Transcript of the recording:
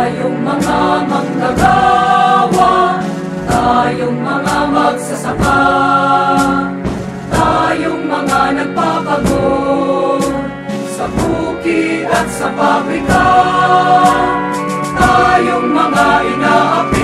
Tayong mga manggagawa Tayong mga magsasaka Tayong mga nagpapagod Sa bukid at sa pabrika Tayong mga inaapin